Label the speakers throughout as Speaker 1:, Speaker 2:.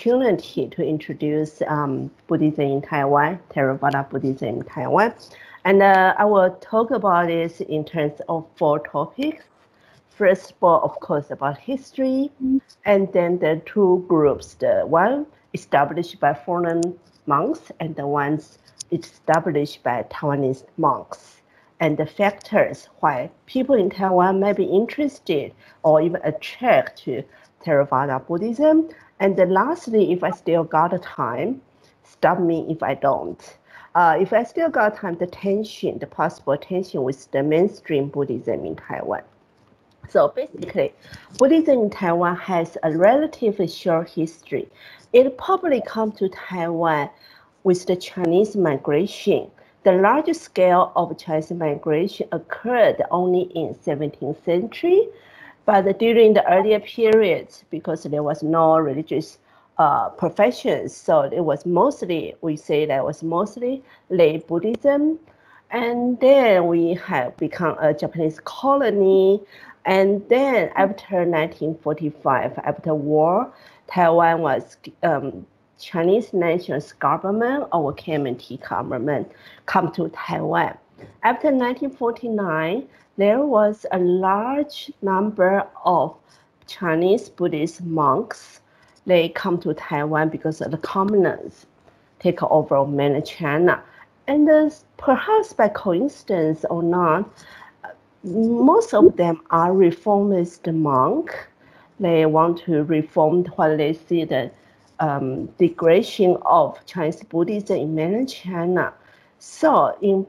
Speaker 1: opportunity to introduce um, Buddhism in Taiwan, Theravada Buddhism in Taiwan. And uh, I will talk about this in terms of four topics. First of all, of course, about history, and then the two groups, the one established by foreign monks and the ones established by Taiwanese monks, and the factors why people in Taiwan may be interested or even attracted to Theravada Buddhism. And then lastly, if I still got time, stop me if I don't. Uh, if I still got time, the tension, the possible tension with the mainstream Buddhism in Taiwan. So basically, Buddhism in Taiwan has a relatively short history. It probably come to Taiwan with the Chinese migration. The largest scale of Chinese migration occurred only in 17th century, but during the earlier periods, because there was no religious uh, professions, so it was mostly, we say that was mostly lay Buddhism. And then we have become a Japanese colony. And then after 1945, after war, Taiwan was um, Chinese nation's government or KMT government come to Taiwan. After 1949, there was a large number of Chinese Buddhist monks. They come to Taiwan because of the commoners take over mainland China. And perhaps by coincidence or not, most of them are reformist monks. They want to reform what they see the um, degradation of Chinese Buddhism in mainland China. So in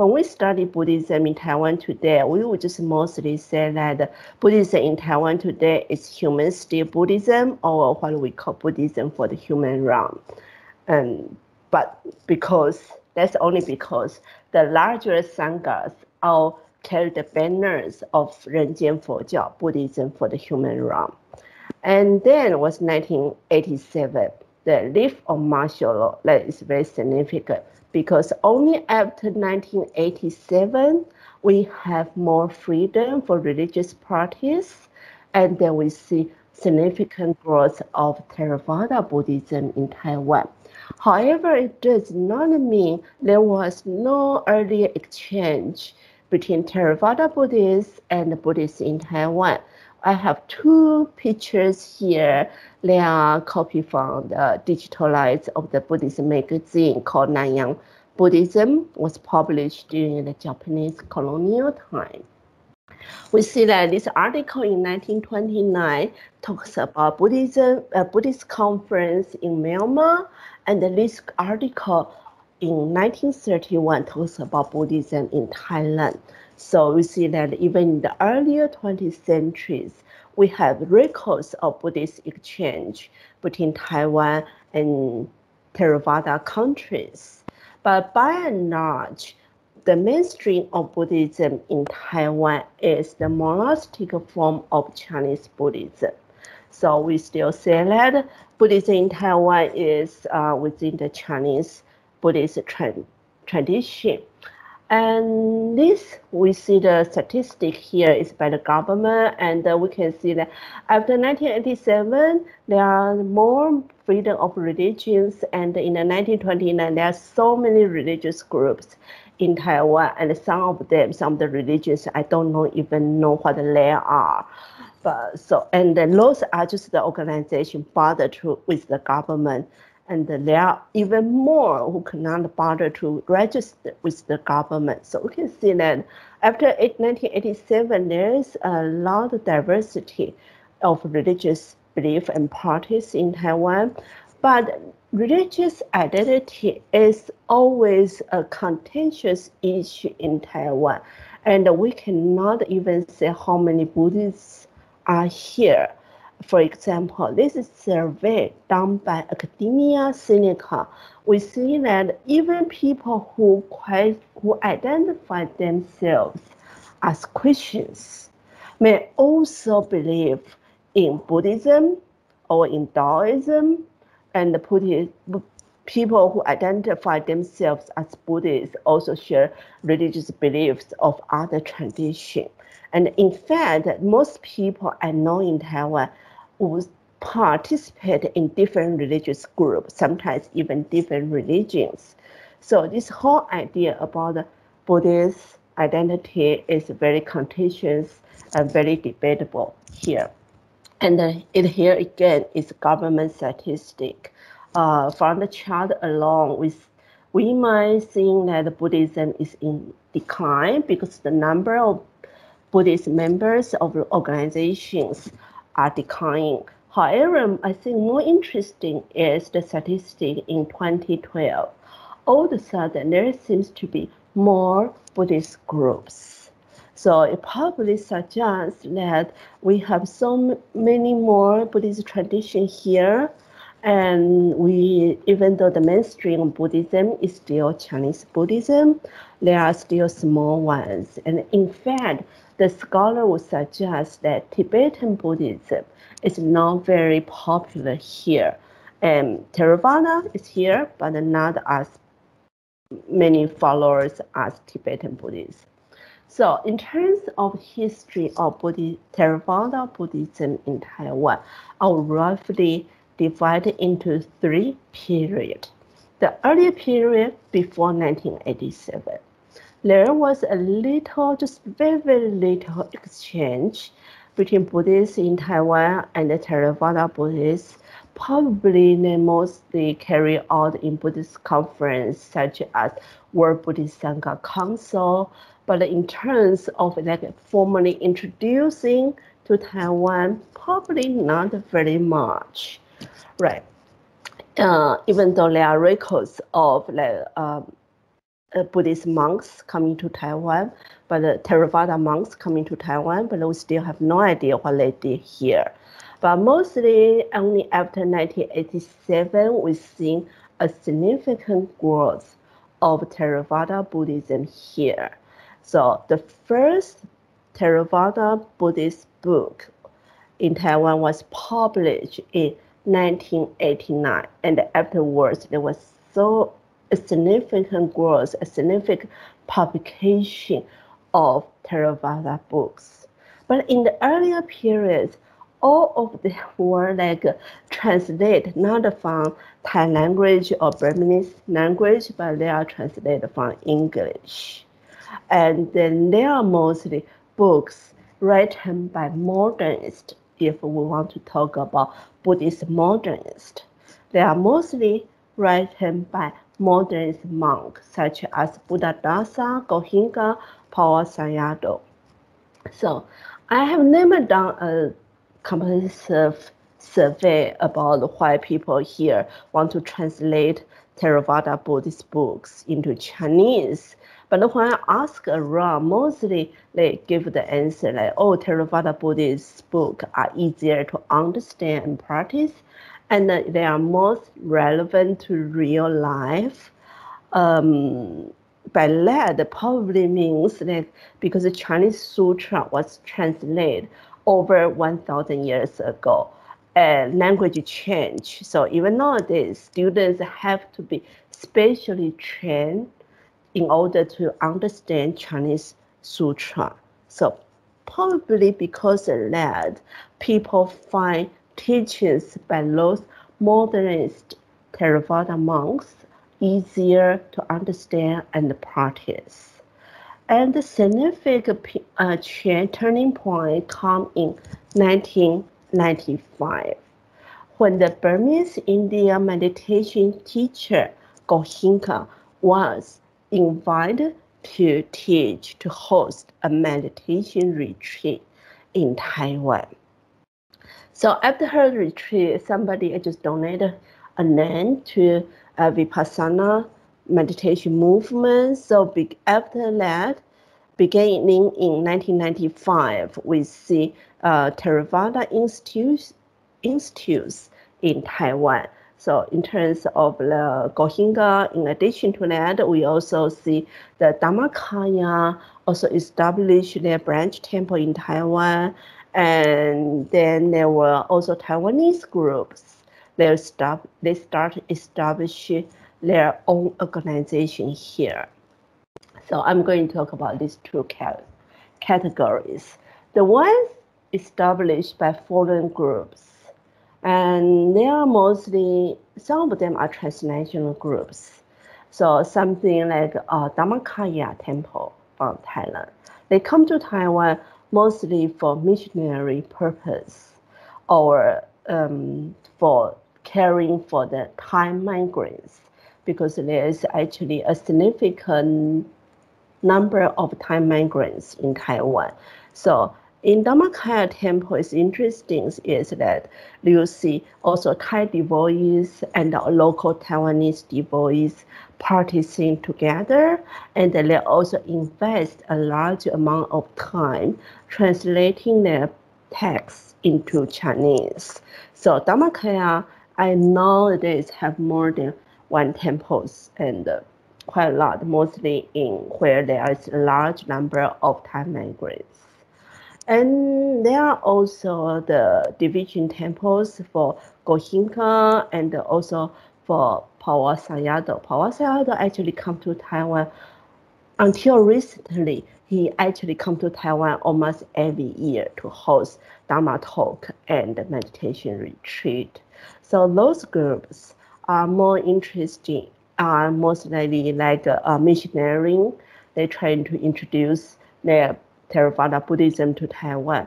Speaker 1: when we study Buddhism in Taiwan today, we would just mostly say that Buddhism in Taiwan today is humanistic Buddhism or what we call Buddhism for the human realm. And but because that's only because the larger sanghas all carry the banners of Renjian Fojiao, Buddhism for the human realm. And then was 1987, the lift of martial law that is very significant because only after 1987 we have more freedom for religious parties and then we see significant growth of Theravada Buddhism in Taiwan. However, it does not mean there was no earlier exchange between Theravada Buddhists and Buddhists in Taiwan. I have two pictures here. They are copied from the digitalized of the Buddhist magazine called Nanying Buddhism was published during the Japanese colonial time. We see that this article in 1929 talks about Buddhism, a Buddhist conference in Myanmar, and this article in 1931 talks about Buddhism in Thailand. So we see that even in the earlier 20th centuries, we have records of Buddhist exchange between Taiwan and Theravada countries. But by and large, the mainstream of Buddhism in Taiwan is the monastic form of Chinese Buddhism. So we still say that Buddhism in Taiwan is uh, within the Chinese Buddhist tra tradition. And this, we see the statistic here is by the government, and uh, we can see that after 1987, there are more freedom of religions, and in the 1929, there are so many religious groups in Taiwan, and some of them, some of the religions, I don't know even know what they are. But so, and those are just the organization bothered to with the government and there are even more who cannot bother to register with the government. So we can see that after 1987, there is a lot of diversity of religious belief and parties in Taiwan, but religious identity is always a contentious issue in Taiwan, and we cannot even say how many Buddhists are here for example, this is survey done by Academia Sinica. We see that even people who who identify themselves as Christians may also believe in Buddhism or in Taoism, and people who identify themselves as Buddhists also share religious beliefs of other traditions. And in fact, most people I know in Taiwan would participate in different religious groups, sometimes even different religions. So this whole idea about the Buddhist identity is very contentious and very debatable here. And it here again is government statistic. Uh, from the chart alone, we, we might think that Buddhism is in decline because the number of Buddhist members of organizations are declining. However, I think more interesting is the statistic in 2012. All of a sudden, there seems to be more Buddhist groups. So it probably suggests that we have so many more Buddhist tradition here, and we, even though the mainstream Buddhism is still Chinese Buddhism, there are still small ones. And in fact, the scholar would suggest that Tibetan Buddhism is not very popular here. And Theravada is here, but not as many followers as Tibetan Buddhists. So in terms of history of Buddhist, Theravada Buddhism in Taiwan, I'll roughly divide it into three periods. The earlier period before 1987, there was a little, just very, very little exchange between Buddhists in Taiwan and the Theravada Buddhists. Probably they mostly carry out in Buddhist conference such as World Buddhist Sangha Council, but in terms of like formally introducing to Taiwan, probably not very much, right? Uh, even though there are records of like um, Uh, Buddhist monks coming to Taiwan, but the Theravada monks coming to Taiwan, but we still have no idea what they did here. But mostly only after 1987, we've seen a significant growth of Theravada Buddhism here. So the first Theravada Buddhist book in Taiwan was published in 1989, and afterwards there was so a significant growth, a significant publication of Theravada books. But in the earlier periods, all of them were like translated not from Thai language or Burmese language, but they are translated from English. And then they are mostly books written by modernists, if we want to talk about Buddhist modernists. They are mostly written by modernist monks such as Buddha Buddhadasa, Goenka, Pa Auk Sayadaw. So I have never done a comprehensive survey about why people here want to translate Theravada Buddhist books into Chinese. But when I ask around, mostly they give the answer like, oh, Theravada Buddhist books are easier to understand and practice, and they are most relevant to real life. Um, by that probably means that because the Chinese sutra was translated over 1,000 years ago, and language changed. So even nowadays, students have to be specially trained in order to understand Chinese sutra. So probably because of that, people find teachings by those modernist Theravada monks easier to understand and practice. And the significant uh, turning point come in 1995 when the Burmese India meditation teacher Goenka was invited to teach, to host a meditation retreat in Taiwan. So after her retreat, somebody just donated a land to a Vipassana meditation movement. So be, after that, beginning in 1995, we see uh, Theravada institutes, institutes in Taiwan. So in terms of the Goenka, in addition to that, we also see the Dhammakaya also established their branch temple in Taiwan and then there were also Taiwanese groups. They start they start establishing their own organization here. So I'm going to talk about these two categories. The ones established by foreign groups And they are mostly, some of them are transnational groups. So something like uh, Dhammakaya Temple from Thailand. They come to Taiwan mostly for missionary purpose or um, for caring for the Thai migrants because there is actually a significant number of Thai migrants in Taiwan. So in Dhammakaya temple, it's interesting is that you see also Thai devotees and local Taiwanese devotees practicing together, and they also invest a large amount of time translating their texts into Chinese. So Dhammakaya, I nowadays have more than one temples and quite a lot, mostly in where there is a large number of Thai migrants. And there are also the division temples for Goenka and also for Pa Auk Sayadaw. Pa Auk Sayadaw actually come to Taiwan until recently. He actually come to Taiwan almost every year to host Dharma talk and meditation retreat. So those groups are more interesting, are most likely like a missionary. They're trying to introduce their Theravada Buddhism to Taiwan.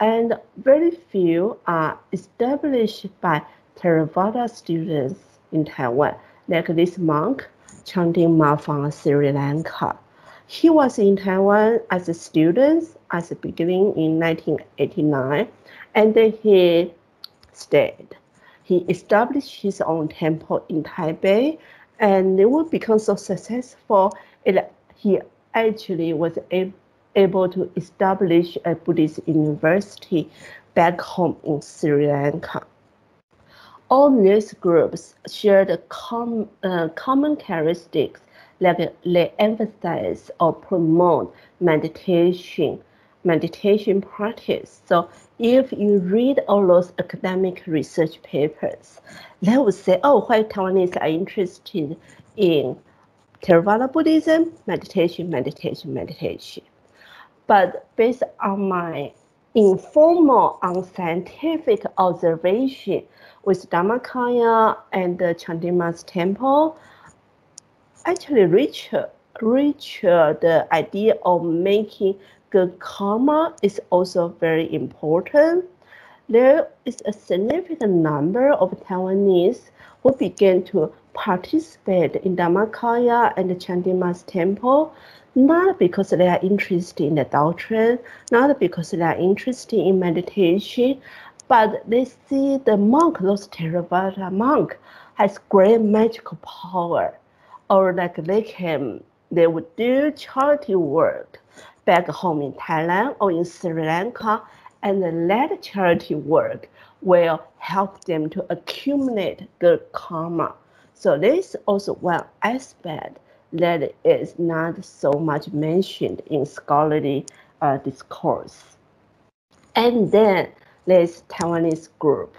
Speaker 1: And very few are established by Theravada students in Taiwan, like this monk, Chandima from Sri Lanka. He was in Taiwan as a student at the beginning in 1989, and then he stayed. He established his own temple in Taipei, and it would become so successful. It, he actually was able able to establish a Buddhist university back home in Sri Lanka. All these groups share the com, uh, common characteristics like they emphasize or promote meditation, meditation practice. So if you read all those academic research papers, they will say, oh, why Taiwanese are interested in Theravada Buddhism, meditation, meditation, meditation. But based on my informal, unscientific observation with Dhammakaya and the Chandimas temple, actually reach, reach uh, the idea of making good karma is also very important. There is a significant number of Taiwanese who began to participate in Dhammakaya and the Chandimas temple not because they are interested in the doctrine, not because they are interested in meditation, but they see the monk, those Theravada monk, has great magical power, or like they can, they would do charity work back home in Thailand or in Sri Lanka, and that charity work will help them to accumulate good karma. So this is also one aspect that is not so much mentioned in scholarly uh, discourse. And then there's Taiwanese group.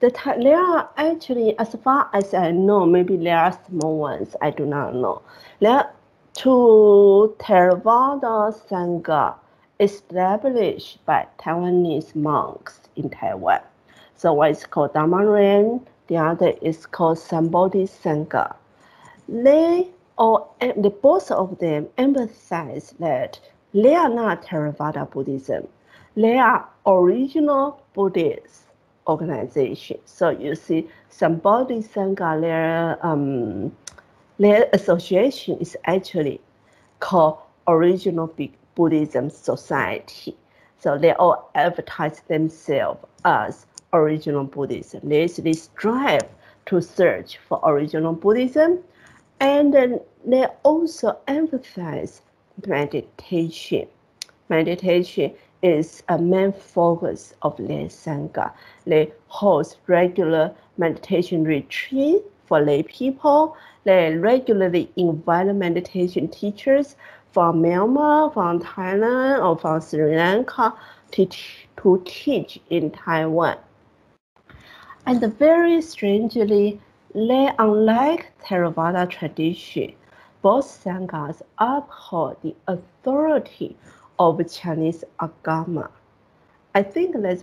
Speaker 1: The, there are actually, as far as I know, maybe there are small ones, I do not know. There are two Theravada Sangha established by Taiwanese monks in Taiwan. So one is called Dhammaran, the other is called Sambodhi Sangha. They or the both of them emphasize that they are not Theravada Buddhism. They are original Buddhist organization. So you see, Sambodhi Sangha, their, um, their association is actually called Original Buddhism Society. So they all advertise themselves as original Buddhism. They, they strive to search for original Buddhism and they also emphasize meditation. Meditation is a main focus of their Sangha. They host regular meditation retreat for lay people. They regularly invite meditation teachers from Myanmar, from Thailand, or from Sri Lanka to, to teach in Taiwan. And very strangely, they, unlike Theravada tradition, both Sanghas uphold the authority of Chinese Agama. I think that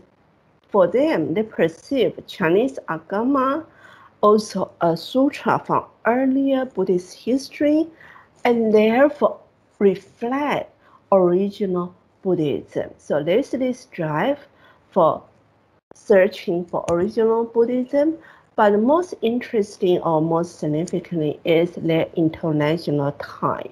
Speaker 1: for them, they perceive Chinese Agama also a sutra from earlier Buddhist history and therefore reflect original Buddhism. So there's this drive for searching for original Buddhism, but the most interesting or most significantly is their international tie.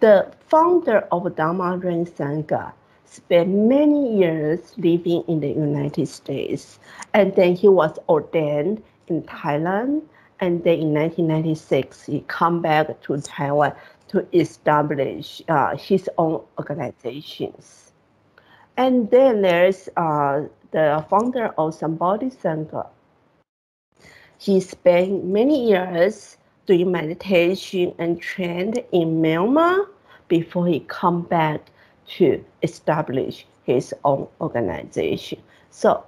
Speaker 1: The founder of Dharma Sangha spent many years living in the United States, and then he was ordained in Thailand, and then in 1996 he come back to Taiwan to establish uh, his own organizations. And then there's uh, the founder of Sambodhi Sangha. He spent many years doing meditation and trained in Myanmar before he come back to establish his own organization. So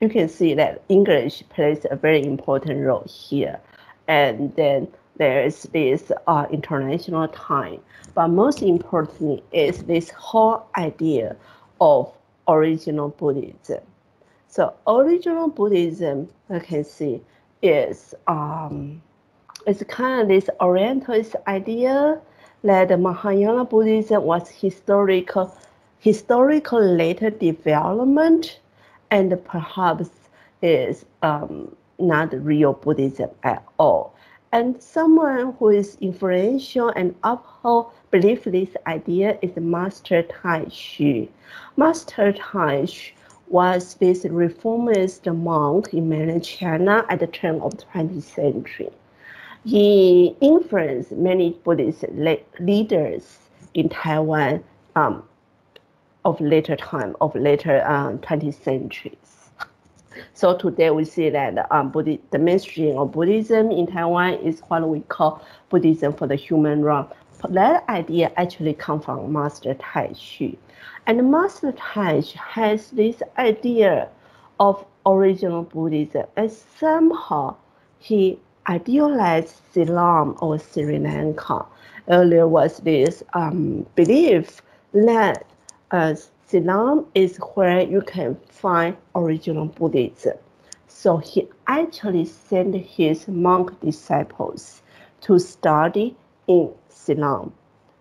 Speaker 1: you can see that English plays a very important role here. And then there's this uh, international time. But most importantly is this whole idea of original Buddhism. So original Buddhism, I can see, is um, it's kind of this Orientalist idea that Mahayana Buddhism was historical, historical later development, and perhaps is um, not real Buddhism at all. And someone who is influential and uphold believe this idea is Master Tai Hsu. Master Tai Hsu was this reformist monk in mainland China at the turn of the 20th century. He influenced many Buddhist leaders in Taiwan um, of later time, of later um, 20th centuries. So today we see that um, Buddhi, the mainstream of Buddhism in Taiwan is what we call Buddhism for the human race. That idea actually comes from Master Tai Hsu. And Master Tai Hsu has this idea of original Buddhism, and somehow he idealized Ceylon or Sri Lanka. Earlier was this um, belief that uh, Ceylon is where you can find original Buddhism. So he actually sent his monk disciples to study in Ceylon.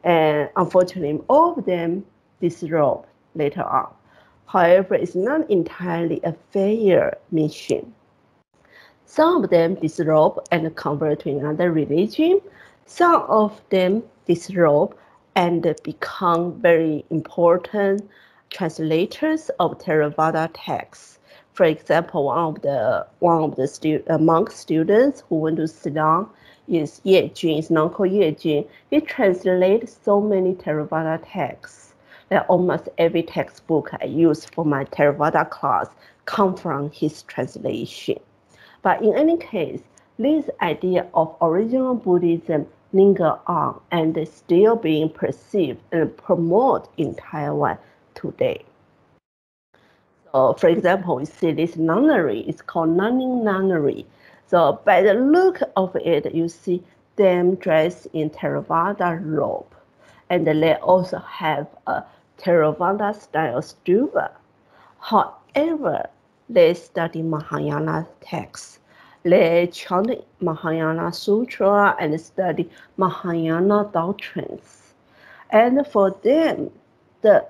Speaker 1: And unfortunately, all of them disrobed later on. However, it's not entirely a failure mission. Some of them disrobe and convert to another religion. Some of them disrobe and become very important translators of Theravada texts. For example, one of the one of the stu- uh, monk students who went to Ceylon is Ye Jun, is known called Ye Jun. He translates so many Theravada texts that almost every textbook I use for my Theravada class come from his translation. But in any case, this idea of original Buddhism linger on and is still being perceived and promoted in Taiwan today. So for example, we see this nunnery, it's called Nanlin Nunnery. So by the look of it, you see them dressed in Theravada robe. And they also have a Theravada style stupa. However, they study Mahayana texts. They chant Mahayana Sutra and study Mahayana doctrines. And for them, the,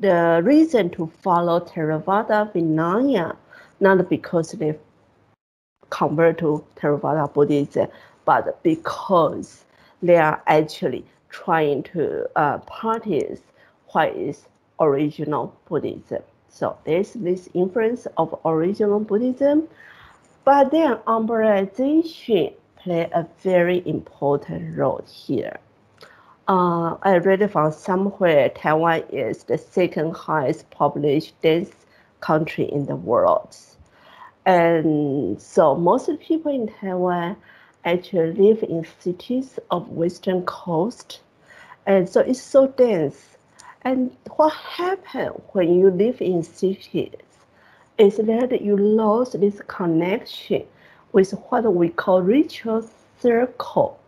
Speaker 1: the reason to follow Theravada Vinaya, not because they convert to Theravada Buddhism, but because they are actually trying to uh, practice what is original Buddhism. So there's this influence of original Buddhism, but then urbanization play a very important role here. Uh, I read from somewhere Taiwan is the second highest population dense country in the world. And so most of the people in Taiwan actually live in cities of western coast. And so it's so dense and what happens when you live in cities is that you lose this connection with what we call ritual circle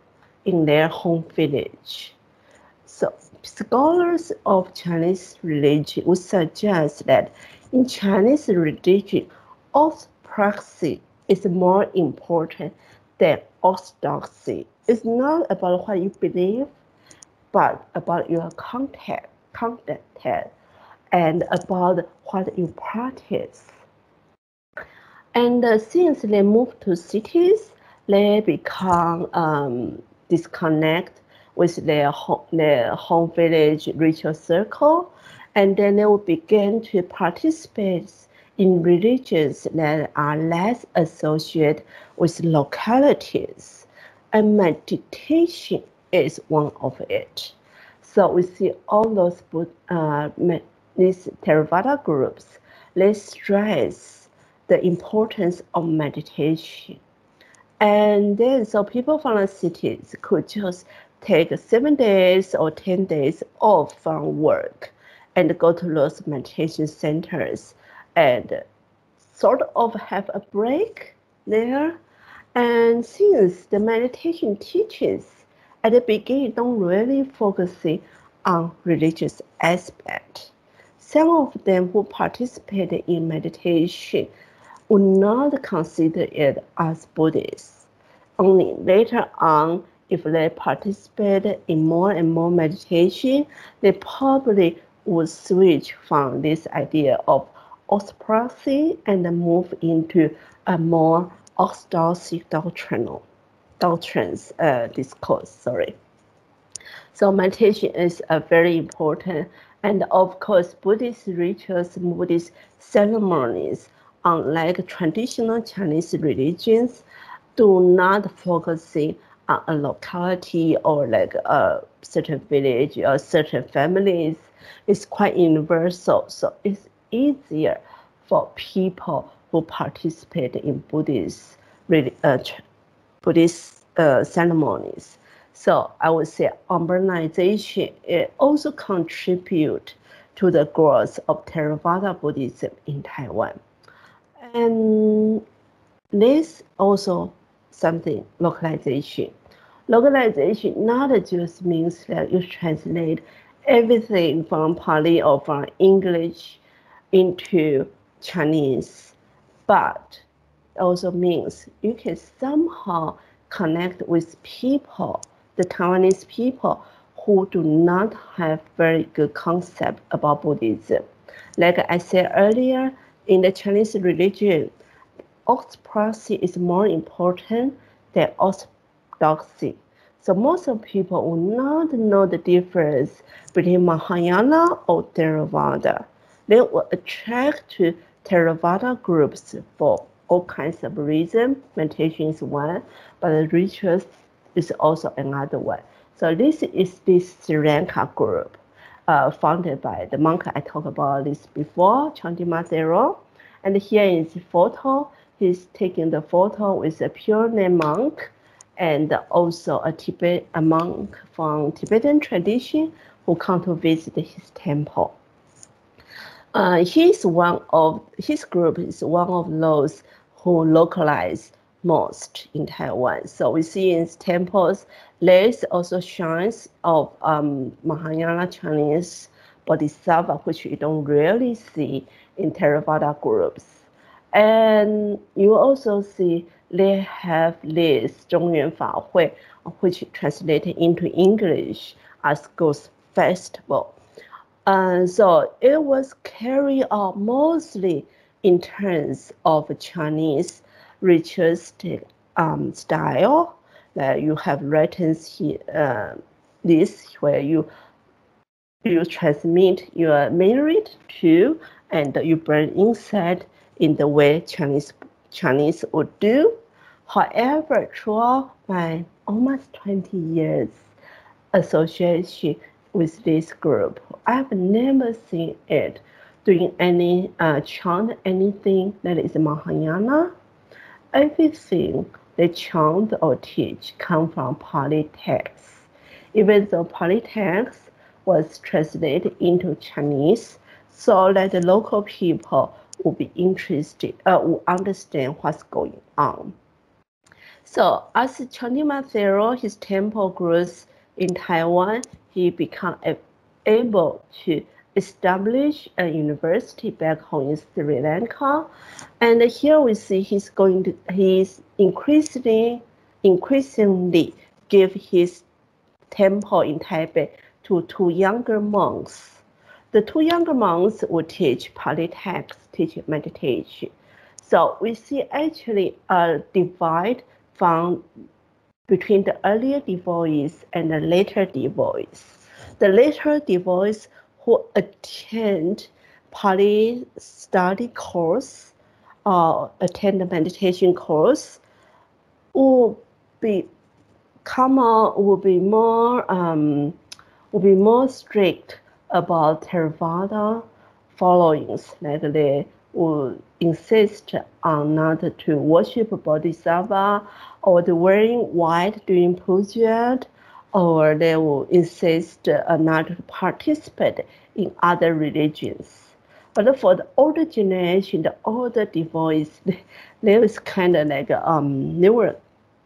Speaker 1: in their home village. So scholars of Chinese religion would suggest that in Chinese religion, orthopraxy is more important than orthodoxy. It's not about what you believe, but about your content, content and about what you practice. And uh, since they move to cities, they become um, disconnect with their home, their home village ritual circle, and then they will begin to participate in religions that are less associated with localities. And meditation is one of it. So we see all those uh, these Theravada groups, they stress the importance of meditation. And then so people from the cities could just take seven days or 10 days off from work and go to those meditation centers and sort of have a break there. And since the meditation teachings at the beginning don't really focusing on religious aspect, some of them who participated in meditation would not consider it as Buddhist. Only later on, if they participated in more and more meditation, they probably would switch from this idea of orthopraxy and move into a more orthodoxy doctrinal doctrines uh, discourse. Sorry. So meditation is a very important, and of course, Buddhist rituals, Buddhist ceremonies, unlike traditional Chinese religions, do not focus on a locality or like a certain village or certain families. It's quite universal, so it's easier for people who participate in Buddhist, uh, Buddhist uh, ceremonies. So I would say urbanization also contribute to the growth of Theravada Buddhism in Taiwan. And this also something localization. Localization not just means that you translate everything from Pali or from English into Chinese, but also means you can somehow connect with people, the Taiwanese people who do not have very good concept about Buddhism. Like I said earlier, in the Chinese religion, orthopraxy is more important than orthodoxy. So most of people will not know the difference between Mahayana or Theravada. They will attract to Theravada groups for all kinds of reasons. Meditation is one, but the rituals is also another one. So this is this Sri Lanka group, uh, founded by the monk I talked about this before, Chandima Thero. And here is the photo. He's taking the photo with a Pure Land monk and also a Tibet a monk from Tibetan tradition who come to visit his temple. Uh, he's one of his group is one of those who localize most in Taiwan. So we see in temples there's also shrines of um, Mahayana Chinese Bodhisattva, which you don't really see in Theravada groups. And you also see they have this Zhongyuan Fa Hui, which translated into English as Ghost Festival. And so it was carried out mostly in terms of Chinese ritualistic um, style. That you have written here, uh, this where you you transmit your merit to and you burn inside in the way Chinese Chinese would do. However, throughout my almost 20 years association with this group, I've never seen it doing any uh, chant anything that is Mahayana. Everything they chant or teach come from Pali text. Even though Pali text was translated into Chinese, so that the local people will be interested, uh, will understand what's going on. So as Chandima Thero, his temple grows in Taiwan, he become able to establish a university back home in Sri Lanka. And here we see he's going to, he's increasingly, increasingly give his temple in Taipei to two younger monks. The two younger monks would teach Pali text, teach meditation. So we see actually a divide from between the earlier devotees and the later devotees. The later devotees who attend Pali study course or attend the meditation course will be come out will be more um, will be more strict about Theravada followings. Like they will insist on not to worship Bodhisattva or the wearing white during puja or they will insist uh, not to participate in other religions. But for the older generation, the older devotees, they was kind of like um, they were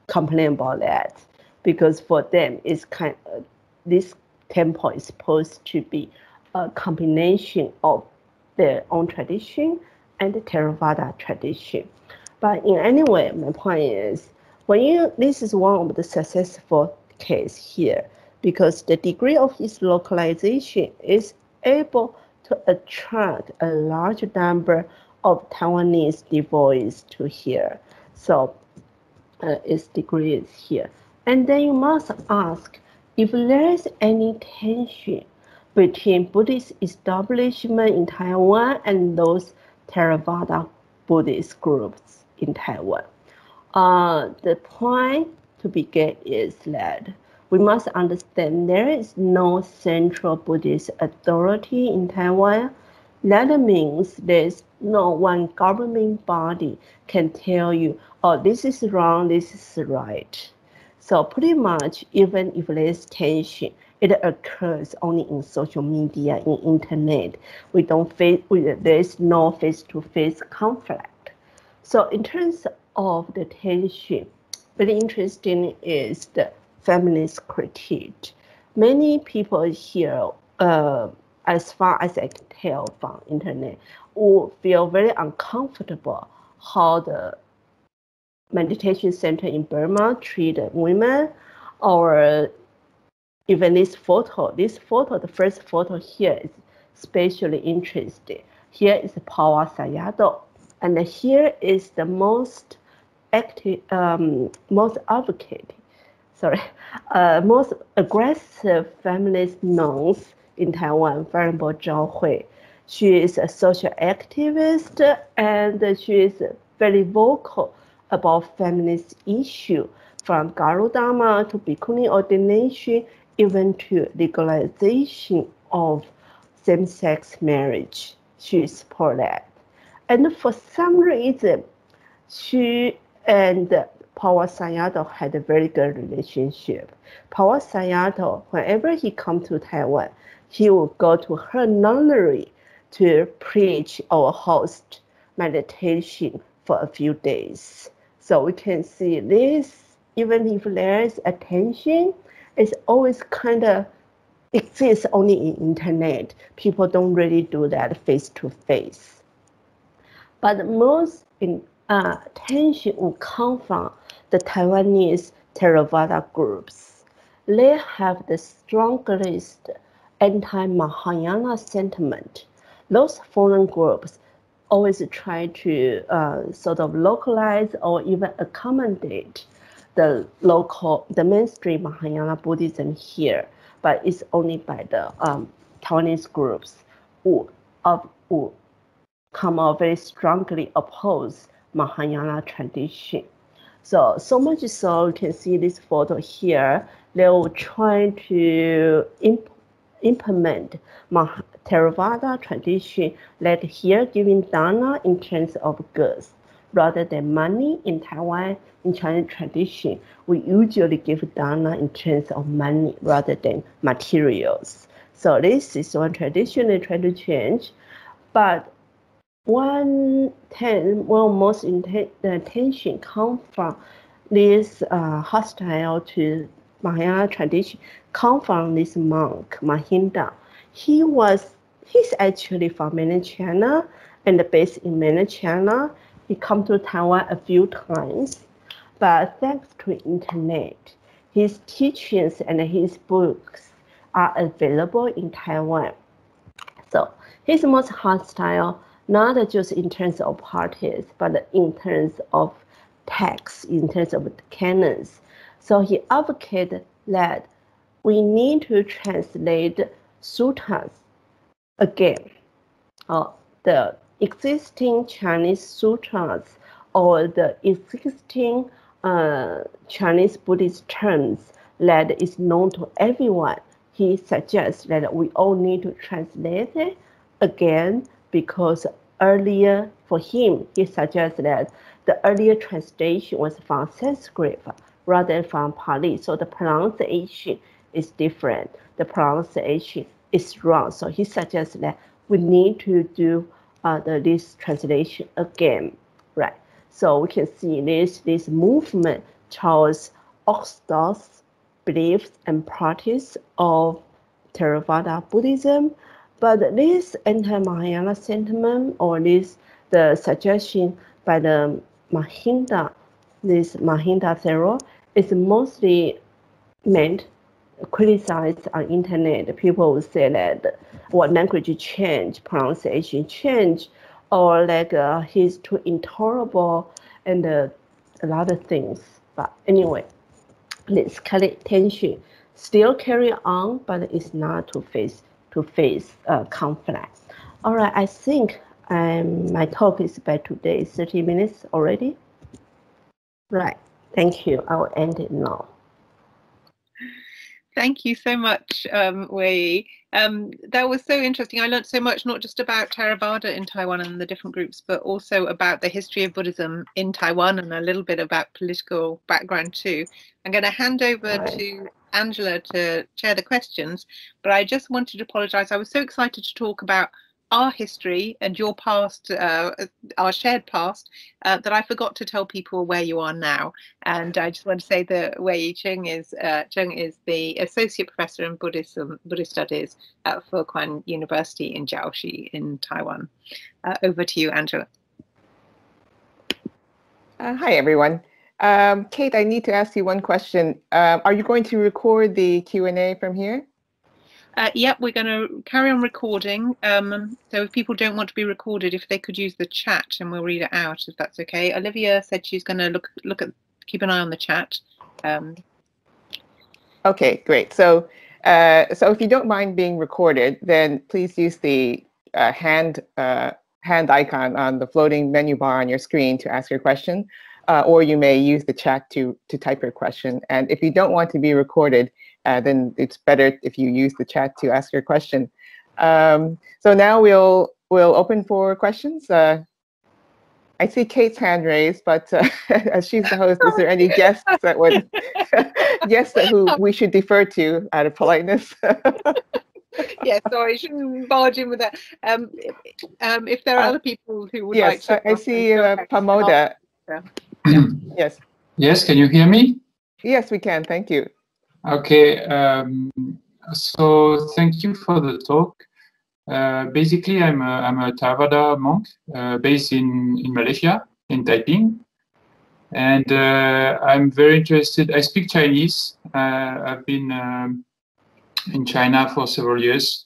Speaker 1: complaining about that because for them it's kind of, this temple is supposed to be a combination of their own tradition and the Theravada tradition. But in any way, my point is when you this is one of the successful case here because the degree of its localization is able to attract a large number of Taiwanese devotees to here. So uh, its degree is here. And then you must ask if there is any tension between Buddhist establishment in Taiwan and those Theravada Buddhist groups in Taiwan. Uh, the point to begin is that we must understand there is no central Buddhist authority in Taiwan. That means there's no one government body can tell you, oh, this is wrong, this is right. So pretty much, even if there's tension, it occurs only in social media, in internet. We don't face, we, there is no face-to-face conflict. So in terms of the tension, very interesting is the feminist critique. Many people here, uh, as far as I can tell from internet, will feel very uncomfortable how the meditation center in Burma treat women or even this photo. This photo, the first photo here is especially interesting. Here is Pa Auk Sayadaw, and here is the most active, um, most advocate, sorry, uh, most aggressive feminist nuns in Taiwan, Venerable Zhao Hui. She is a social activist and she is very vocal about feminist issue from Garudharma to Bhikkhuni ordination, even to legalization of same-sex marriage. She support that. And for some reason, she and Pa Auk Sayadaw had a very good relationship. Pa Auk Sayadaw, whenever he come to Taiwan, he would go to her nunnery to preach or host meditation for a few days. So we can see this, even if there is attention, it's always kind of exists only in internet. People don't really do that face to face. But most in uh, tension will come from the Taiwanese Theravada groups. They have the strongest anti-Mahayana sentiment. Those foreign groups always try to uh, sort of localize or even accommodate the local, the mainstream Mahayana Buddhism here, but it's only by the um, Taiwanese groups who, uh, who come out very strongly oppose Mahayana tradition. So, so much so you can see this photo here, they will try to imp implement Mah Theravada tradition that here giving dana in terms of goods rather than money in Taiwan in Chinese tradition. We usually give dana in terms of money rather than materials. So this is one tradition they try to change, but one ten, well, most attention come from this uh, hostile to Mahayana tradition, come from this monk, Mahinda. He was he's actually from mainland China and based in mainland China. He come to Taiwan a few times, but thanks to internet, his teachings and his books are available in Taiwan. So he's most hostile, not just in terms of parties, but in terms of texts, in terms of canons. So he advocated that we need to translate sutras again. Uh, the existing Chinese sutras or the existing uh, Chinese Buddhist terms that is known to everyone, he suggests that we all need to translate it again because earlier for him, he suggests that the earlier translation was from Sanskrit rather than from Pali. So the pronunciation is different. The pronunciation is wrong. So he suggests that we need to do uh, the, this translation again, right? So we can see this, this movement towards orthodox beliefs and practice of Theravada Buddhism. But this anti-Mahayana sentiment or this the suggestion by the Mahinda, this Mahinda Thero, is mostly meant criticized on internet. People would say that what language change, pronunciation change, or like uh, he's too intolerable and uh, a lot of things. But anyway, this kind of tension still carry on, but it's not to face to face uh, conflict. All right, I think um, my talk is by today, 30 minutes already. Right, thank you. I will end it now.
Speaker 2: Thank you so much, um, Wei. Um, that was so interesting. I learned so much, not just about Theravada in Taiwan and the different groups, but also about the history of Buddhism in Taiwan and a little bit about political background too. I'm going to hand over to Angela to chair the questions, but I just wanted to apologize. I was so excited to talk about our history and your past, uh, our shared past, uh, that I forgot to tell people where you are now. And I just want to say that Wei Cheng is uh, Cheng is the associate professor in Buddhism Buddhist studies at Fo Guang University in Jiaoxi in Taiwan. Uh, over to you, Angela.
Speaker 3: Uh, hi, everyone. Um, Kate, I need to ask you one question. Uh, are you going to record the Q&A from here?
Speaker 2: Uh, yep, we're going to carry on recording. Um, so if people don't want to be recorded, if they could use the chat and we'll read it out, if that's okay. Olivia said she's going to look look at keep an eye on the chat. Um,
Speaker 3: okay, great. So uh, so if you don't mind being recorded, then please use the uh, hand uh, hand icon on the floating menu bar on your screen to ask your question, uh, or you may use the chat to to type your question. And if you don't want to be recorded, uh, then it's better if you use the chat to ask your question. Um, so now we'll we'll open for questions. Uh, I see Kate's hand raised, but uh, as she's the host, is there any guests that would guests that who we should defer to out of politeness?
Speaker 2: yeah, sorry, I shouldn't barge in with that. Um, um, if there are uh, other people who would
Speaker 3: yes,
Speaker 2: like
Speaker 3: to, I see uh, Pamoda.
Speaker 4: Yeah.
Speaker 3: yes.
Speaker 4: Yes, can you hear me?
Speaker 3: Yes, we can. Thank you.
Speaker 4: Okay, um, so thank you for the talk. Uh, basically, I'm a, I'm a Theravada monk uh, based in, in Malaysia, in Taiping. And uh, I'm very interested, I speak Chinese. Uh, I've been um, in China for several years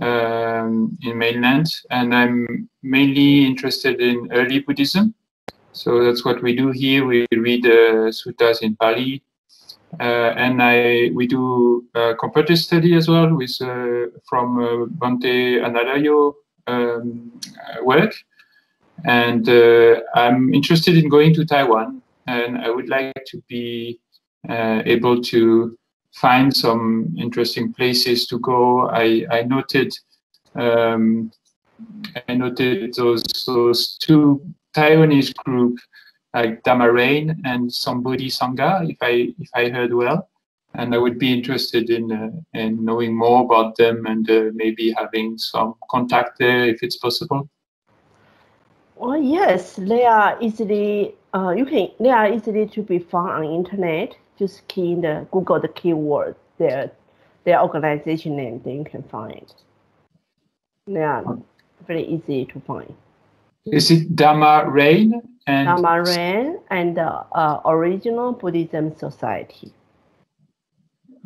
Speaker 4: um, in mainland, and I'm mainly interested in early Buddhism. So that's what we do here. We read uh, suttas in Pali, and I we do a comparative study as well with uh, from uh, Bhante Analayo um, work. And I'm interested in going to Taiwan, and I would like to be able to find some interesting places to go. I, I noted um, I noted those those two Taiwanese group like Dhamma and Sambodhi Sangha, if I if I heard well. And I would be interested in uh, in knowing more about them and uh, maybe having some contact there if it's possible.
Speaker 1: Well, yes, they are easily uh, you can they are easily to be found on internet. Just key in the Google the keyword their their organization name, then you can find it. are very easy to find.
Speaker 4: Is it Dharma Rain and
Speaker 1: Dharma Rain and the uh, Original Buddhism Society.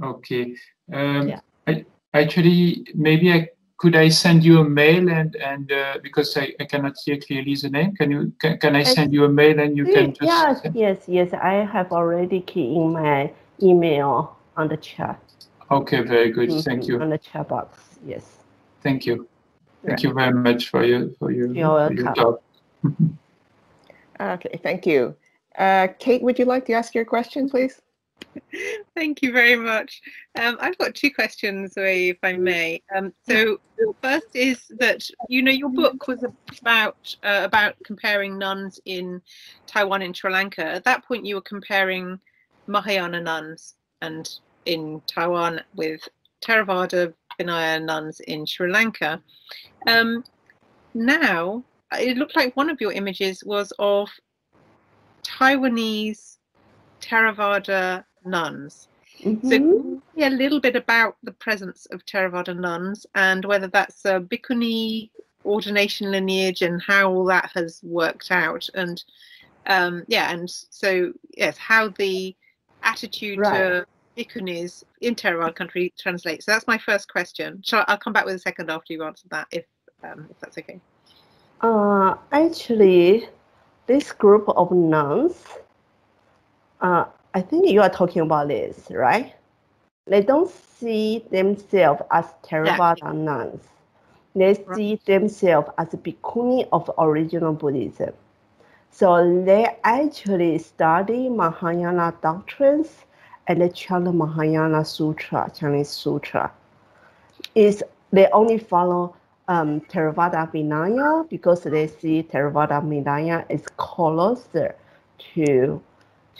Speaker 4: Okay. Um,
Speaker 1: Yeah.
Speaker 4: I, actually, maybe I could I send you a mail and and uh, because I, I cannot hear clearly the name. Can you can, can I send you a mail and you can just
Speaker 1: yes, yes, yes. I have already key in my email on the chat.
Speaker 4: Okay, very good. Thank
Speaker 1: Mhm,
Speaker 4: you.
Speaker 1: On the chat box. Yes.
Speaker 4: Thank you. Thank you very much for your for your,
Speaker 1: You're
Speaker 4: for your
Speaker 1: welcome.
Speaker 4: talk.
Speaker 3: Okay, thank you. Uh, Kate, would you like to ask your question, please?
Speaker 2: Thank you very much. Um, I've got two questions, if I may. Um, so first is that you know your book was about uh, about comparing nuns in Taiwan and Sri Lanka. At that point, you were comparing Mahayana nuns and in Taiwan with Theravada Vinaya nuns in Sri Lanka. Um, now it looked like one of your images was of Taiwanese Theravada nuns. So
Speaker 1: Mhm.
Speaker 2: can you say a little bit about the presence of Theravada nuns and whether that's a bhikkhuni ordination lineage and how all that has worked out and um, yeah and so yes how the attitude to bhikkhunis in Theravada country translates. So that's my first question. Shall I, I'll come back with a second after you answer that if um, if that's okay.
Speaker 1: Uh, actually, this group of nuns, uh, I think you are talking about this, right? They don't see themselves as Theravada nuns. They see themselves as bhikkhuni of original Buddhism. So they actually study Mahayana doctrines and the chant Mahayana Sutra, Chinese Sutra. Is they only follow um, Theravada Vinaya because they see Theravada Vinaya is closer to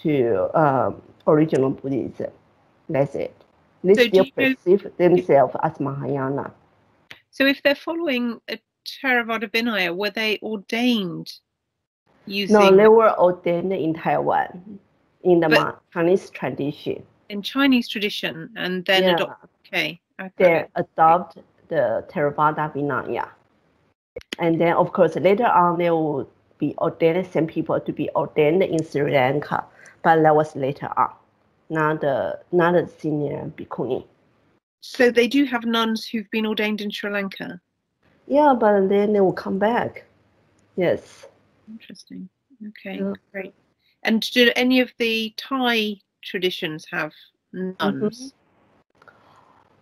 Speaker 1: to um, original Buddhism. That's it. They
Speaker 2: So
Speaker 1: still
Speaker 2: know-
Speaker 1: perceive themselves as Mahayana.
Speaker 2: So if they're following a Theravada Vinaya, were they ordained using
Speaker 1: No, they were ordained in Taiwan in the
Speaker 2: But-
Speaker 1: Chinese tradition.
Speaker 2: in Chinese tradition and then
Speaker 1: Yeah.
Speaker 2: adopt? Okay, okay.
Speaker 1: they adopt the Theravada Vinaya. And then, of course, later on, they will be ordained, same people to be ordained in Sri Lanka, but that was later on, not the, not the senior bhikkhuni.
Speaker 2: So they do have nuns who've been ordained in Sri Lanka.
Speaker 1: Yeah, but then they will come back. Yes.
Speaker 2: Interesting. Okay,
Speaker 1: Yeah.
Speaker 2: great. And do any of the Thai traditions have nuns?
Speaker 1: Mm-hmm.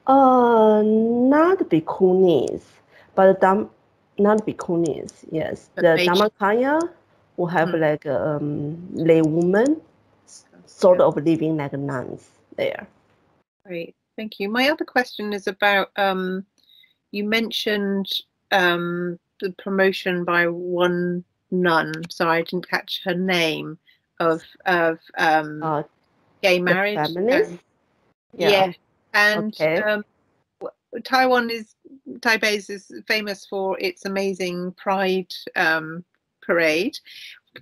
Speaker 1: Uh, not bhikkhunis, but Dam, not bhikkhunis, yes.
Speaker 2: But
Speaker 1: The Dhammakaya will have
Speaker 2: Hmm.
Speaker 1: like um, lay woman, sort of living like nuns there.
Speaker 2: Great, thank you. My other question is about um, you mentioned um, the promotion by one nun. Sorry, I didn't catch her name of of um,
Speaker 1: Uh,
Speaker 2: gay marriage.
Speaker 1: feminists?
Speaker 2: and- yeah. and
Speaker 1: Okay.
Speaker 2: um, Taiwan is Taipei is famous for its amazing Pride um, parade.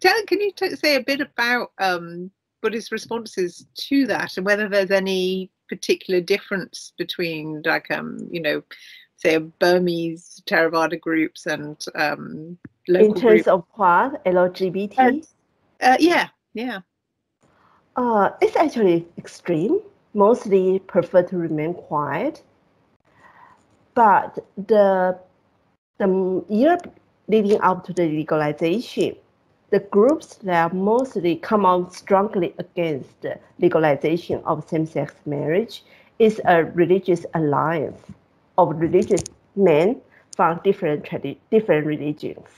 Speaker 2: Tell, can you t- say a bit about um, Buddhist responses to that, and whether there's any particular difference between, like, um, you know, say Burmese Theravada groups and um, local
Speaker 1: In terms
Speaker 2: groups?
Speaker 1: of what? LGBT?
Speaker 2: And- Uh, yeah, yeah.
Speaker 1: Uh, it's actually extreme. Mostly prefer to remain quiet. But the the year leading up to the legalization, the groups that mostly come out strongly against the legalization of same-sex marriage is a religious alliance of religious men from different different religions.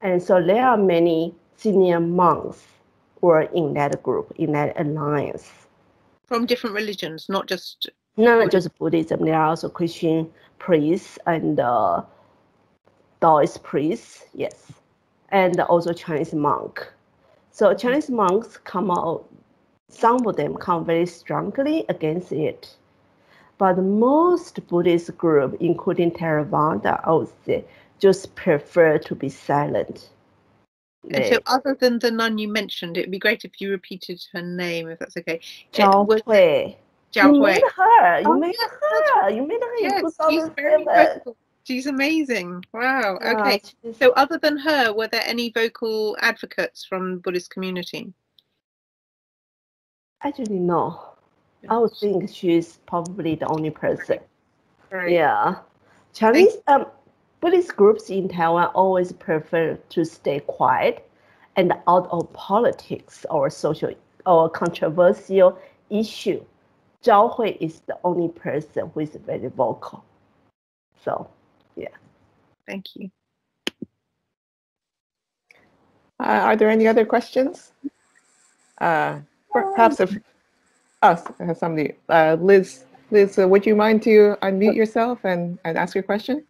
Speaker 1: And so there are many senior monks were in that group, in that alliance.
Speaker 2: From different religions, not just
Speaker 1: Not just Buddhism, there are also Christian priests and uh, Taoist priests, yes, and also Chinese monk. So Chinese monks come out, some of them come very strongly against it. But most Buddhist group, including Theravada, I would say, just prefer to be silent.
Speaker 2: And so, other than the nun you mentioned, it'd be great if you repeated her name, if that's okay.
Speaker 1: Zhao
Speaker 2: was
Speaker 1: Hui.
Speaker 2: Jiao
Speaker 1: You
Speaker 2: Hui.
Speaker 1: made her. You
Speaker 2: Oh,
Speaker 1: made
Speaker 2: yes,
Speaker 1: her. You made her
Speaker 2: Yes, she's very
Speaker 1: 2007.
Speaker 2: vocal. She's amazing. Wow. Okay.
Speaker 1: she's-
Speaker 2: So, other than her, were there any vocal advocates from the Buddhist community?
Speaker 1: Actually, no. I would think she's probably the only person.
Speaker 2: Right.
Speaker 1: Yeah. Chinese um, Buddhist groups in Taiwan always prefer to stay quiet and out of politics or social or controversial issue. Zhao Hui is the only person who is very vocal. So, yeah.
Speaker 2: Thank you.
Speaker 3: Uh, are there any other questions? Uh, perhaps if, oh, somebody, uh, Liz, Liz, uh, would you mind to unmute yourself and, and ask your question?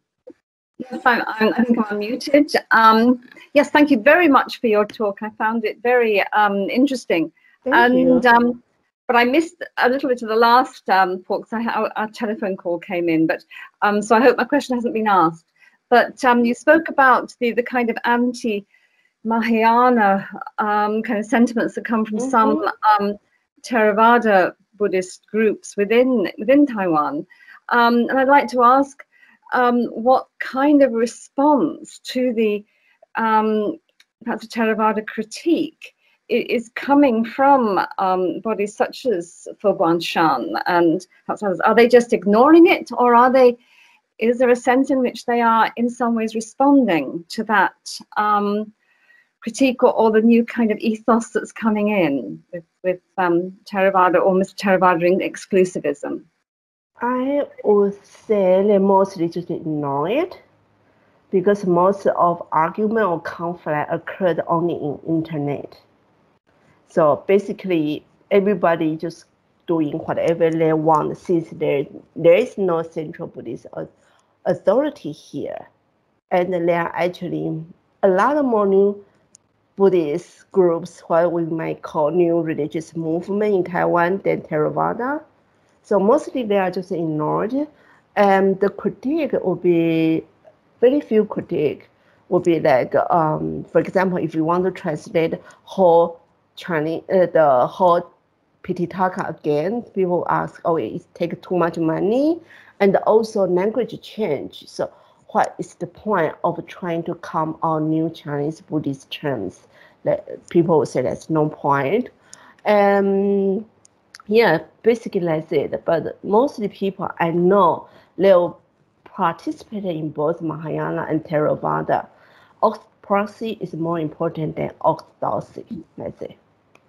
Speaker 5: Yes, I'm, I'm, I think I'm unmuted. Um, yes, thank you very much for your talk. I found it very um, interesting.
Speaker 1: thank
Speaker 5: and
Speaker 1: you.
Speaker 5: um, but I missed a little bit of the last um, talk because our, our telephone call came in. But um, so I hope my question hasn't been asked. But um, you spoke about the the kind of anti Mahayana um, kind of sentiments that come from some um, Theravada Buddhist groups within within Taiwan. Um, and I'd like to ask um, what kind of response to the um, perhaps a Theravada critique is coming from um, bodies such as Fo Guang Shan and perhaps. Are they just ignoring it, or are they? Is there a sense in which they are, in some ways, responding to that um, critique or, or the new kind of ethos that's coming in with, with um, Theravada, almost Theravada exclusivism?
Speaker 1: I would say they mostly just ignore it because most of argument or conflict occurred only in internet. So basically, everybody just doing whatever they want since there there is no central Buddhist authority here, and there are actually a lot of more new Buddhist groups, what we might call new religious movement in Taiwan than Theravada. So mostly they are just ignored. And the critique would be very few critique would be like, um, for example, if you want to translate whole Chinese, uh, the whole Tipitaka again, people ask, oh, it take too much money, and also language change. So what is the point of trying to come on new Chinese Buddhist terms? That people would say that's no point. Yeah, basically that's it. But mostly people I know they'll participate in both Mahayana and Theravada. Orthodoxy is more important than orthodoxy. That's it.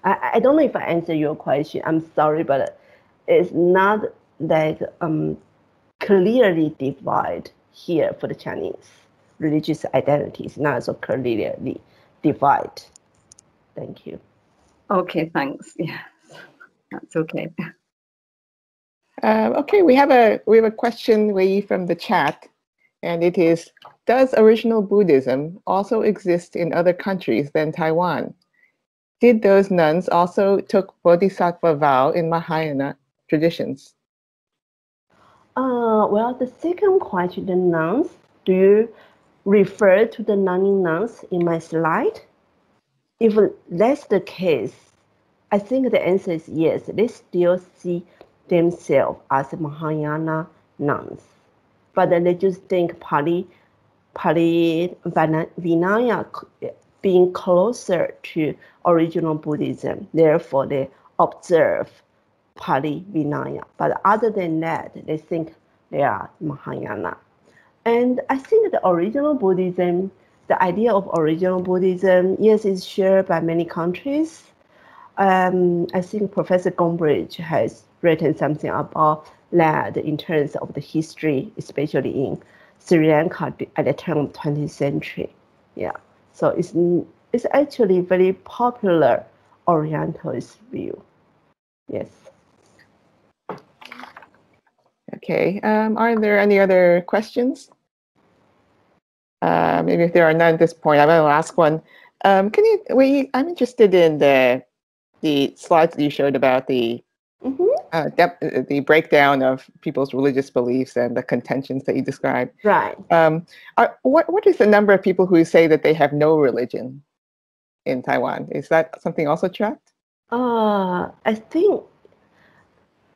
Speaker 1: I, I don't know if I answered your question. I'm sorry, but it's not like um, clearly divided here for the Chinese religious identity identities. Not so clearly divided. Thank you.
Speaker 5: Okay, thanks. Yes, that's okay.
Speaker 3: Uh, okay, we have a we have a question Wei from the chat, and it is: Does original Buddhism also exist in other countries than Taiwan? Did those nuns also took Bodhisattva vow in Mahayana traditions?
Speaker 1: Uh, well, the second question, the nuns, do you refer to the nunning nuns in my slide? If that's the case, I think the answer is yes. They still see themselves as Mahayana nuns, but they just think Pali, Pali Vinaya being closer to original Buddhism. Therefore, they observe Pali Vinaya. But other than that, they think they are Mahayana. And I think the original Buddhism, the idea of original Buddhism, yes, is shared by many countries. Um, I think Professor Gombrich has written something about that in terms of the history, especially in Sri Lanka at the turn of 20th century. Yeah, so it's it's actually very popular Orientalist view. Yes.
Speaker 3: Okay. Um, are there any other questions? Uh, maybe if there are none at this point, I will ask one. Um, can you? Wei, I'm interested in the the slides that you showed about the
Speaker 1: hmm
Speaker 3: uh, uh, the breakdown of people's religious beliefs and the contentions that you described.
Speaker 1: Right.
Speaker 3: Um, are, what what is the number of people who say that they have no religion in Taiwan? Is that something also tracked?
Speaker 1: Uh, I think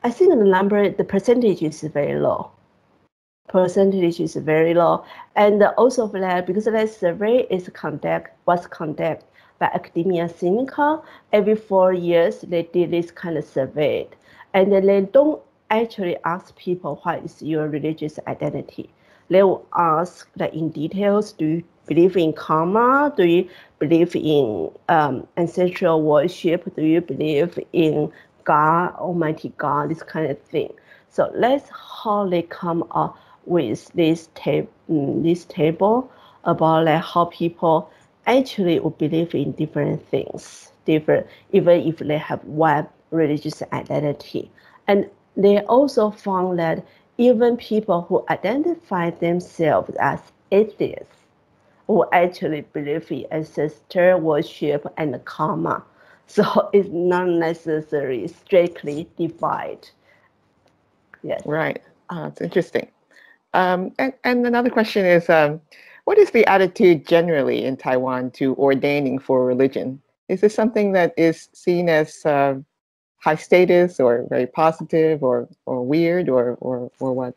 Speaker 1: I think the number, the percentage is very low. percentage is very low. And also for that, because that survey is conduct was conducted by Academia Sinica, every four years they did this kind of survey. And they don't actually ask people what is your religious identity. They will ask like in details, do you believe in karma? Do you believe in um, ancestral worship? Do you believe in God, Almighty God, this kind of thing? So that's how they come up with this, tab- mm, this table about like how people actually would believe in different things, different even if they have one religious identity. And they also found that even people who identify themselves as atheists who actually believe in ancestor worship and karma. So it's not necessarily strictly divided. Yes.
Speaker 3: Right. Oh, it's interesting. Um, and, and another question is, um, what is the attitude generally in Taiwan to ordaining for religion? Is this something that is seen as uh, high status or very positive or, or weird or, or, or what?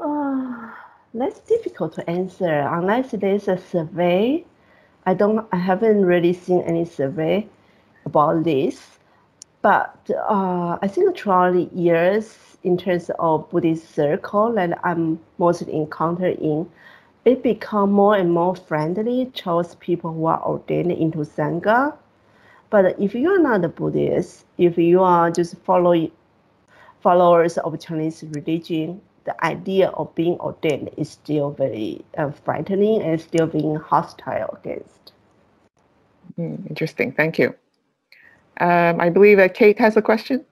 Speaker 1: Uh, that's difficult to answer unless there's a survey. I don't. I haven't really seen any survey about this, but uh, I think throughout the years, in terms of Buddhist circle that I'm mostly encountered in, it become more and more friendly towards people who are ordained into sangha. But if you are not a Buddhist, if you are just following followers of Chinese religion, the idea of being ordained is still very uh, frightening and still being hostile against.
Speaker 3: Mm, interesting. Thank you. Um, I believe that Kate has a question.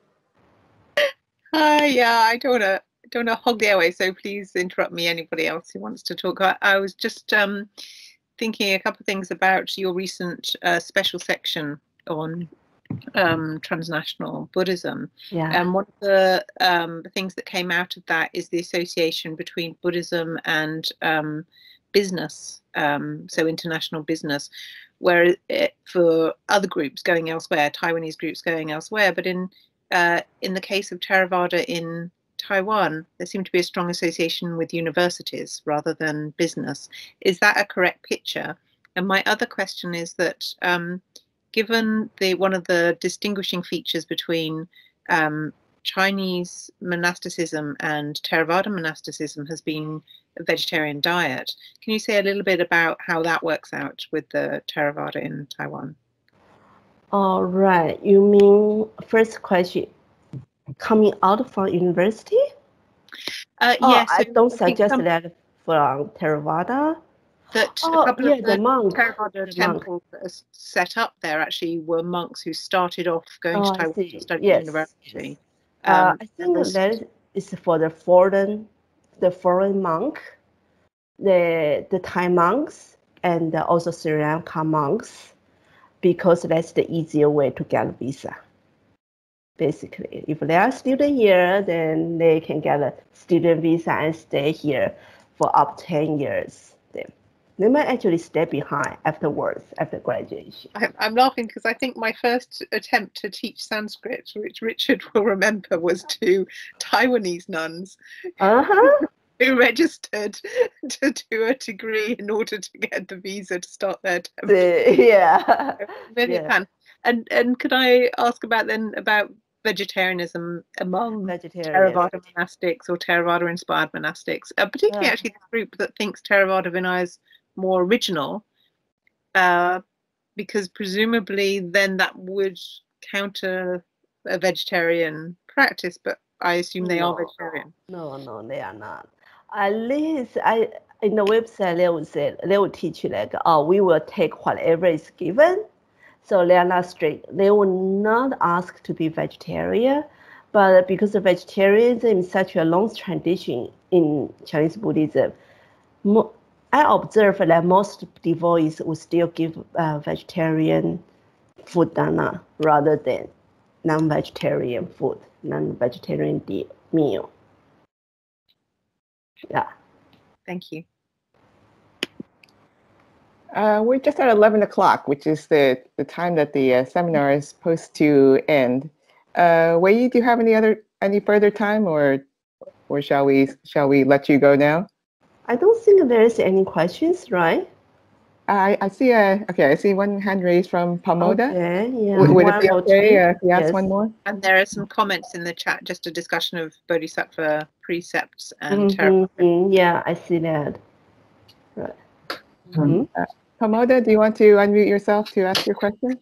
Speaker 2: Hi, uh, yeah, I don't want to don't want to hog the airway, so please interrupt me. Anybody else who wants to talk? I, I was just um, thinking a couple of things about your recent uh, special section on um, transnational Buddhism.
Speaker 1: Yeah.
Speaker 2: And one of the um, things that came out of that is the association between Buddhism and um, business, um, so international business, where it, for other groups going elsewhere, Taiwanese groups going elsewhere, but in uh, in the case of Theravada in Taiwan, there seemed to be a strong association with universities rather than business. Is that a correct picture? And my other question is that um, given the one of the distinguishing features between um, Chinese monasticism and Theravada monasticism has been a vegetarian diet. Can you say a little bit about how that works out with the Theravada in Taiwan?
Speaker 1: All right. You mean first question coming out from university?
Speaker 2: Uh,
Speaker 1: oh,
Speaker 2: yes,
Speaker 1: I don't suggest
Speaker 2: some-
Speaker 1: that from Theravada.
Speaker 2: that
Speaker 1: Oh,
Speaker 2: a couple
Speaker 1: yeah,
Speaker 2: of
Speaker 1: the
Speaker 2: the
Speaker 1: monk,
Speaker 2: Theravada
Speaker 1: the monk.
Speaker 2: temples that set up there actually were monks who started off going
Speaker 1: Oh,
Speaker 2: to Taiwan to study
Speaker 1: Yes,
Speaker 2: university.
Speaker 1: Uh,
Speaker 2: Um,
Speaker 1: I think
Speaker 2: those-
Speaker 1: that is for the foreign, the foreign monk, the the Thai monks, and also Sri Lanka monks, because that's the easier way to get a visa. Basically, if they are student here, then they can get a student visa and stay here for up ten years. Then they might actually stay behind afterwards after graduation.
Speaker 2: I'm, I'm laughing because I think my first attempt to teach Sanskrit, which Richard will remember, was to Taiwanese nuns
Speaker 1: Uh huh.
Speaker 2: who registered to do a degree in order to get the visa to start their temple.
Speaker 1: yeah.
Speaker 2: Maybe
Speaker 1: yeah.
Speaker 2: And and could I ask about then about vegetarianism among. Theravada monastics or Theravada inspired monastics, uh, particularly
Speaker 1: Yeah.
Speaker 2: actually the group that thinks Theravada Vinaya is more original, uh, because presumably then that would counter a vegetarian practice, but I assume they are
Speaker 1: No.
Speaker 2: vegetarian.
Speaker 1: No, no, they are not. At least I in the website they would say they would teach you like, oh, we will take whatever is given. So they are not strict. They will not ask to be vegetarian, but because the vegetarianism is such a long tradition in Chinese Buddhism, I observe that most devotees will still give uh, vegetarian food dana rather than non-vegetarian food, non-vegetarian meal. Yeah.
Speaker 2: Thank you.
Speaker 3: Uh, we're just at 11 o'clock, which is the, the time that the uh, seminar is supposed to end. Uh, Wei, do you have any other any further time or or shall we shall we let you go now?
Speaker 1: I don't think there's any questions, right?
Speaker 3: I, I see a okay. I see one hand raised from Pamoda.
Speaker 1: Okay, yeah.
Speaker 3: Would, would it
Speaker 1: one
Speaker 3: be okay uh, if we ask
Speaker 1: Yes.
Speaker 3: one more?
Speaker 2: And there are some comments in the chat, just a discussion of Bodhisattva precepts and Theravada.
Speaker 1: Mhm, Yeah, I see that. Right.
Speaker 4: Um,
Speaker 1: Mhm.
Speaker 3: Pamoda, do you want to unmute yourself to ask your question?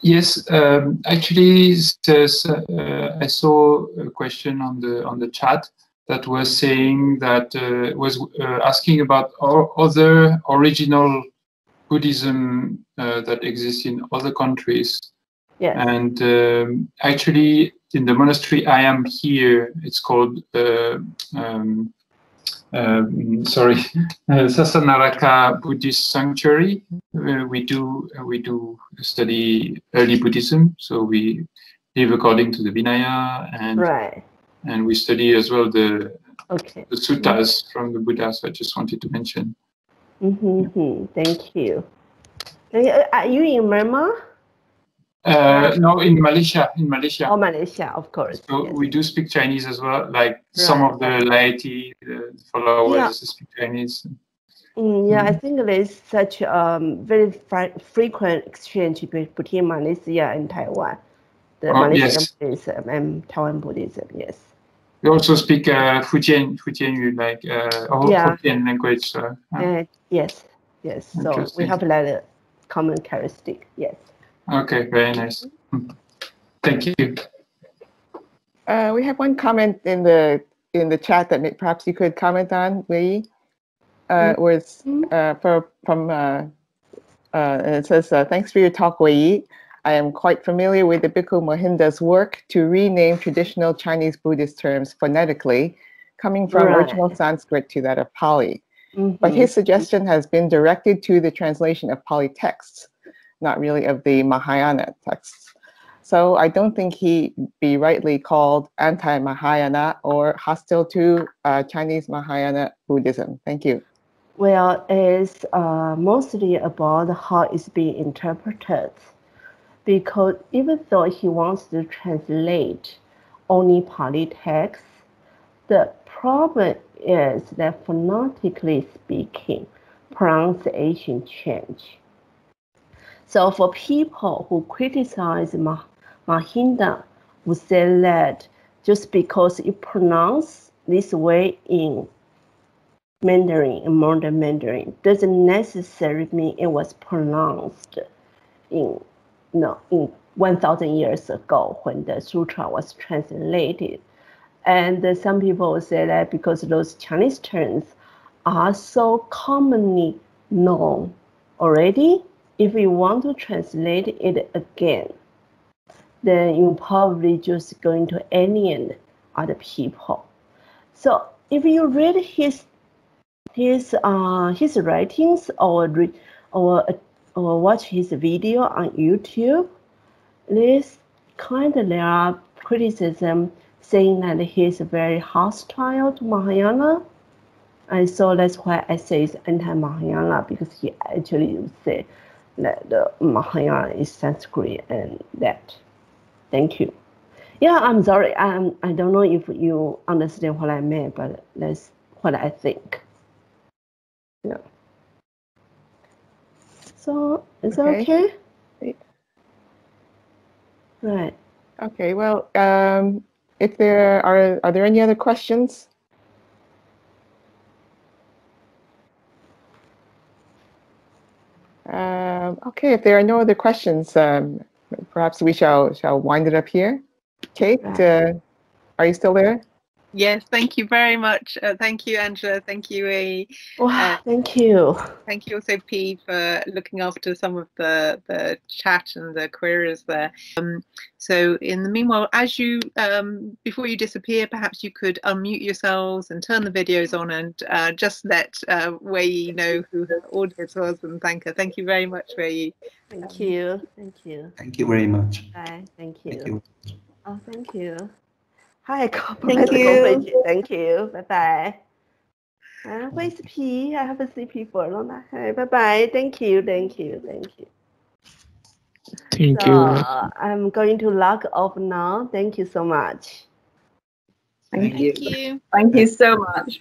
Speaker 4: Yes, um, actually, uh, I saw a question on the on the chat that was saying that uh, was uh, asking about other original Buddhism uh, that exists in other countries.
Speaker 1: Yes.
Speaker 4: And um, actually, in the monastery I am here, it's called, uh, um, um, sorry, uh, Sasanarakkha Buddhist Sanctuary. Uh, we do we do study early Buddhism, so we live according to the Vinaya, and
Speaker 1: Right.
Speaker 4: and we study as well the
Speaker 1: Okay.
Speaker 4: the suttas from the Buddha. So I just wanted to mention.
Speaker 1: Mm-hmm. Thank you. Uh, Are you in Myanmar
Speaker 4: Uh, no, in Malaysia, in Malaysia.
Speaker 1: or Malaysia? Of course.
Speaker 4: So
Speaker 1: yes.
Speaker 4: we do speak Chinese as well. Like some of the laity, the followers
Speaker 1: Yeah.
Speaker 4: speak Chinese.
Speaker 1: Mm, yeah, I
Speaker 4: Mhm.
Speaker 1: think there's such um, very frequent exchange between Malaysia and Taiwan. The
Speaker 4: Oh,
Speaker 1: Malaysian
Speaker 4: yes.
Speaker 1: Buddhism and Taiwan Buddhism, yes.
Speaker 4: We also speak uh, Fujian, Fujian, like uh,
Speaker 1: Yeah.
Speaker 4: Hokkien language. So, uh,
Speaker 1: Uh, yes, yes. So we have like a common characteristic, yes.
Speaker 4: Okay, very nice. Hmm. Thank you.
Speaker 3: Uh, we have one comment in the in the chat that may- perhaps you could comment on, Wei. Uh, was
Speaker 1: Mhm.
Speaker 3: uh, for, from uh, uh, and it says, uh, "Thanks for your talk, Wei. I am quite familiar with the Bhikkhu Mahinda's work to rename traditional Chinese Buddhist terms phonetically, coming from
Speaker 1: Right.
Speaker 3: original Sanskrit to that of Pali. But
Speaker 1: Mhm.
Speaker 3: his suggestion has been directed to the translation of Pali texts, not really of the Mahayana texts. So I don't think he be rightly called anti-Mahayana or hostile to uh, Chinese Mahayana Buddhism. Thank you.
Speaker 1: Well, it's uh, mostly about how it's being interpreted. Because even though he wants to translate only Pali texts, the problem is that phonetically speaking, pronunciation change. So for people who criticize Ma- Mahinda, who say that just because you pronounce this way in Mandarin and modern Mandarin doesn't necessarily mean it was pronounced in no in 1000 years ago when the sutra was translated. And some people say that because those Chinese terms are so commonly known already, if you want to translate it again, then you're probably just going to alienate other people. So if you read his his uh his writings or re, or or watch his video on YouTube, there's kind of there are criticism saying that he's very hostile to Mahayana. And so that's why I say it's anti-Mahayana because he actually say that the Mahayana is Sanskrit and that. Thank you. Yeah, I'm sorry. I'm, I don't know if you understand what I meant, but that's what I think. Yeah. So is that
Speaker 3: Okay.
Speaker 1: okay?
Speaker 3: Great.
Speaker 1: Right.
Speaker 3: Okay, well, um, if there are, are there any other questions? Um, okay, if there are no other questions, um, perhaps we shall shall wind it up here. Kate, uh, are you still there?
Speaker 2: Yes, thank you very much. Uh, thank you, Angela. Thank you, A.
Speaker 1: Wow,
Speaker 2: Uh,
Speaker 1: thank you.
Speaker 2: Thank you also, P, for looking after some of the, the chat and the queries there. Um, so in the meanwhile, as you, um, before you disappear, perhaps you could unmute yourselves and turn the videos on and uh, just let uh, Wei know who her audience was and thank her. Thank you very much, Wei.
Speaker 1: Thank you. Thank you.
Speaker 6: Thank you very much.
Speaker 1: Bye. Thank you.
Speaker 6: Thank you.
Speaker 1: Oh, thank you. Hi,
Speaker 5: Thank you.
Speaker 1: Thank you. Bye bye. Uh, where's P? I haven't seen P for a long time. Hi, bye bye. Thank you. Thank you. Thank you.
Speaker 7: Thank
Speaker 1: so,
Speaker 7: you.
Speaker 1: I'm going to log off now. Thank you so much.
Speaker 5: Thank,
Speaker 2: Thank
Speaker 5: you.
Speaker 2: you.
Speaker 5: Thank you so much.